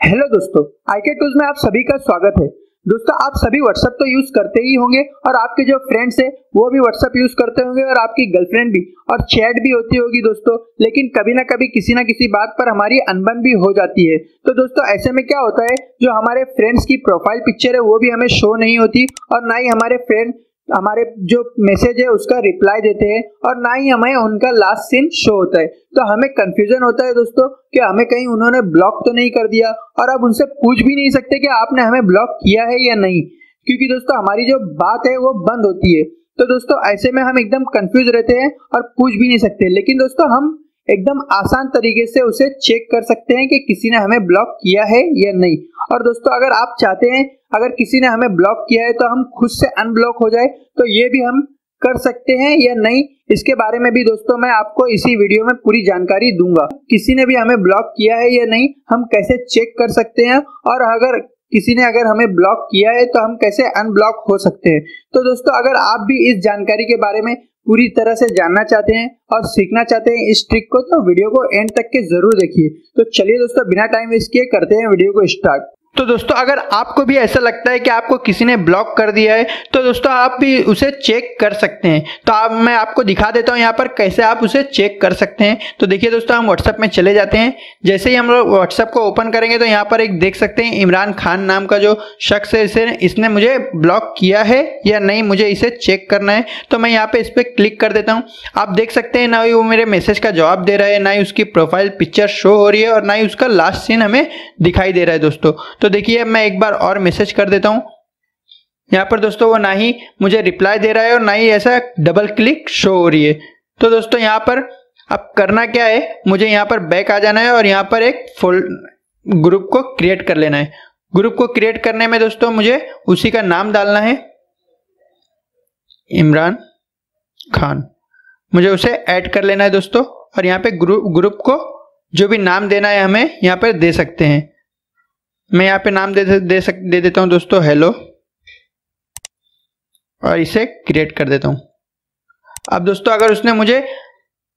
Hello दोस्तों आईके tools में आप सभी का स्वागत है। दोस्तों, आप सभी व्हाट्सएप तो यूज़ करते ही होंगे और आपके जो फ्रेंड्स है, वो भी व्हाट्सएप यूज़ करते होंगे और आपकी गर्लफ्रेंड भी और चैट भी होती होगी दोस्तों, लेकिन कभी ना कभी किसी ना किसी बात पर हमारी अनबन भी हो जाती है। तो दोस्तों, ऐसे में क्या होता है, जो हमारे फ्रेंड्स की प्रोफ़ाइल पिक्चर है, वो भी हमें शो नहीं होती और ना ही हमारे फ्रेंड हमारे जो मैसेज है, उसका रिप्लाई देते हैं और ना ही हमें उनका लास्ट सीन शो होता है। तो हमें कंफ्यूजन होता है दोस्तों कि हमें कहीं उन्होंने ब्लॉक तो नहीं कर दिया और अब उनसे पूछ भी नहीं सकते कि आपने हमें ब्लॉक किया है या नहीं। क्योंकि दोस्तों, हमारी जो बात है, वो बंद होती है। तो दोस्तों, ऐसे में हम एकदम कंफ्यूज रहते हैं और पूछ भी नहीं सकते। लेकिन दोस्तों, हम एकदम आसान तरीके से उसे चेक कर सकते हैं कि किसी ने हमें ब्लॉक किया है या नहीं। और दोस्तों, अगर आप चाहते हैं, अगर किसी ने हमें ब्लॉक किया है तो हम खुद से अनब्लॉक हो जाए तो ये भी हम कर सकते हैं या नहीं, इसके बारे में भी दोस्तों मैं आपको इसी वीडियो में पूरी जानकारी दूँगा। किसी ने भी हमें ब्लॉक किया है या नहीं, हम कैसे चेक कर सकते हैं? और अगर किसी ने अगर हमें ब्लॉक किया है तो हम कैसे अनब्लॉक हो सकते हैं? तो दोस्तों, अगर आप भी इस जानकारी के बारे में पूरी तरह से जानना चाहते हैं और सीखना चाहते हैं इस ट्रिक को तो वीडियो को एंड तक के ज़रूर देखिए। तो चलिए दोस्तों, बिना टाइम वेस्ट किए करते हैं वीडियो को स्टार्ट तो दोस्तों, अगर आपको भी ऐसा लगता है कि आपको किसी ने ब्लॉक कर दिया है तो दोस्तों, आप भी उसे चेक कर सकते हैं। तो आप, मैं आपको दिखा देता हूँ यहाँ पर कैसे आप उसे चेक कर सकते हैं। तो देखिए दोस्तों, हम व्हाट्सएप में चले जाते हैं। जैसे ही हम लोग व्हाट्सएप को ओपन करेंगे तो यहाँ पर एक देख सकते हैं इमरान खान नाम का जो शख्स है, इसे, इसने मुझे ब्लॉक किया है या नहीं, मुझे इसे चेक करना है। तो मैं यहाँ पे इस पर क्लिक कर देता हूँ। आप देख सकते हैं, ना ही वो मेरे मैसेज का जवाब दे रहा है, ना ही उसकी प्रोफ़ाइल पिक्चर शो हो रही है और ना ही उसका लास्ट सीन हमें दिखाई दे रहा है दोस्तों। तो देखिए, मैं एक बार और मैसेज कर देता हूँ। यहाँ पर दोस्तों, वो ना ही मुझे रिप्लाई दे रहा है और ना ही ऐसा डबल क्लिक शो हो रही है। तो दोस्तों, यहाँ पर अब करना क्या है? मुझे यहाँ पर बैक आ जाना है और यहाँ पर एक फुल ग्रुप को क्रिएट कर लेना है। ग्रुप को क्रिएट करने में दोस्तों, मुझे उसी का नाम डालना है। इमरान खान। मुझे उसे ऐड कर लेना है दोस्तों और यहाँ पे ग्रुप ग्रुप को जो भी नाम देना है हमें यहाँ पर दे सकते हैं। मैं यहाँ पे नाम दे दे सक, दे देता हूँ दोस्तों हेलो और इसे क्रिएट कर देता हूँ। अब दोस्तों, अगर उसने मुझे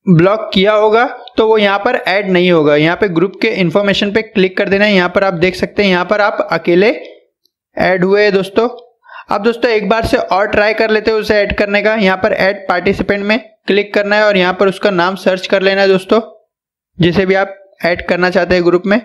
ब्लॉक किया होगा तो वो यहाँ पर ऐड नहीं होगा। यहाँ पे ग्रुप के इंफॉर्मेशन पे क्लिक कर देना है। यहाँ पर आप देख सकते हैं, यहाँ पर आप अकेले ऐड हुए हैं दोस्तों। अब दोस्तों, एक बार से और ट्राई कर लेते हैं उसे ऐड करने का। यहाँ पर ऐड पार्टिसिपेंट में क्लिक करना है और यहाँ पर उसका नाम सर्च कर लेना है दोस्तों, जिसे भी आप ऐड करना चाहते हैं ग्रुप में।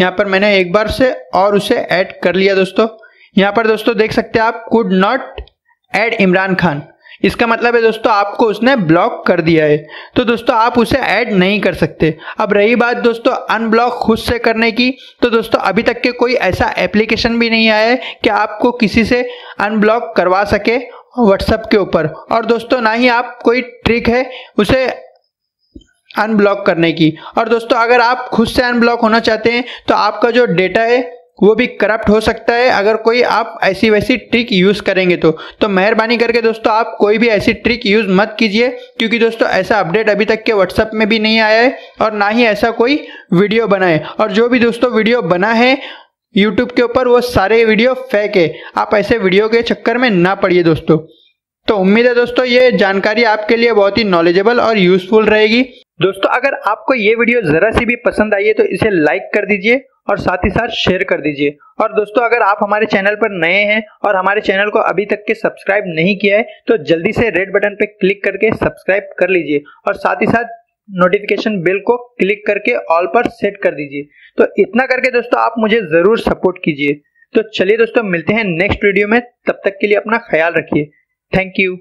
यहाँ पर मैंने एक बार से और उसे ऐड कर लिया दोस्तों। यहाँ पर दोस्तों देख सकते हैं आप could not add Imran Khan इसका मतलब है दोस्तों आपको उसने ब्लॉक कर दिया है। तो दोस्तों आप उसे ऐड नहीं कर सकते। अब रही बात दोस्तों अनब्लॉक खुद से करने की तो दोस्तों अभी तक के कोई ऐसा एप्लीकेशन भी नहीं आया है कि आपको किसी से अनब्लॉक करवा सके व्हाट्सएप के ऊपर। और दोस्तों ना ही आप कोई ट्रिक है, उसे अनब्लॉक करने की। और दोस्तों, अगर आप खुद से अनब्लॉक होना चाहते हैं तो आपका जो डेटा है, वो भी करप्ट हो सकता है। अगर कोई आप ऐसी वैसी ट्रिक यूज़ करेंगे तो तो मेहरबानी करके दोस्तों, आप कोई भी ऐसी ट्रिक यूज़ मत कीजिए, क्योंकि दोस्तों, ऐसा अपडेट अभी तक के व्हाट्सएप में भी नहीं आया है, और ना ही ऐसा कोई वीडियो बनाए और जो भी दोस्तों, वीडियो बना है, यूट्यूब के ऊपर, वो सारे वीडियो फेक है। आप ऐसे वीडियो के चक्कर में ना पड़िए दोस्तों। तो उम्मीद है दोस्तों, ये जानकारी आपके लिए बहुत ही नॉलेजेबल और यूजफुल रहेगी। दोस्तों, अगर आपको ये वीडियो जरा सी भी पसंद आई है तो इसे लाइक कर दीजिए और साथ ही साथ शेयर कर दीजिए। और दोस्तों, अगर आप हमारे चैनल पर नए हैं और हमारे चैनल को अभी तक के सब्सक्राइब नहीं किया है तो जल्दी से रेड बटन पर क्लिक करके सब्सक्राइब कर लीजिए और साथ ही साथ नोटिफिकेशन बिल को क्लिक करके ऑल पर सेट कर दीजिए। तो इतना करके दोस्तों, आप मुझे ज़रूर सपोर्ट कीजिए। तो चलिए दोस्तों, मिलते हैं नेक्स्ट वीडियो में। तब तक के लिए अपना ख्याल रखिए। Thank you